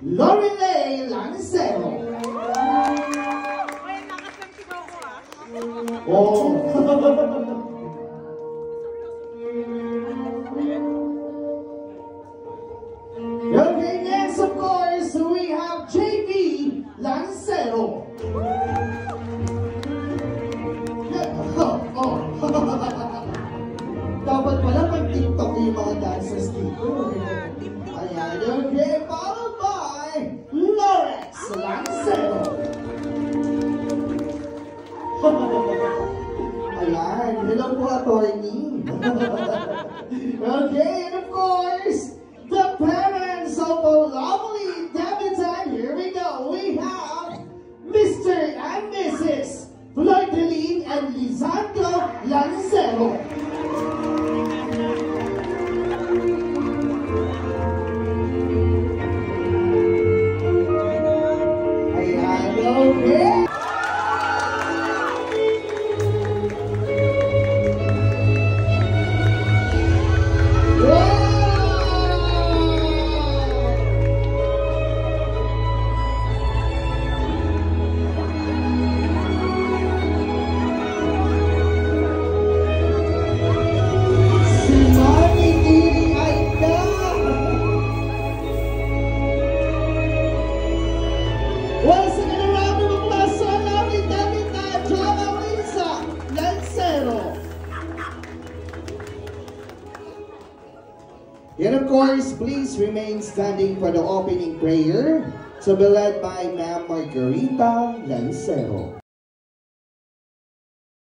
Lorelei Lancero. Ay, nakasamsigaw ko. Oh. okay, next of course, we have JV Lancero. Oh, oh. Dapat pala pag TikTok yung mga dancers dito. Oh, Ayan, okay, Ayan, hello po, attorney. okay, and of course, the parents of a lovely debutante. Here we go. We have Mr. and Mrs. Floydeline and Lisandro Lancero. Okay. And of course, please remain standing for the opening prayer to be led by Ma'am Margarita Lancero.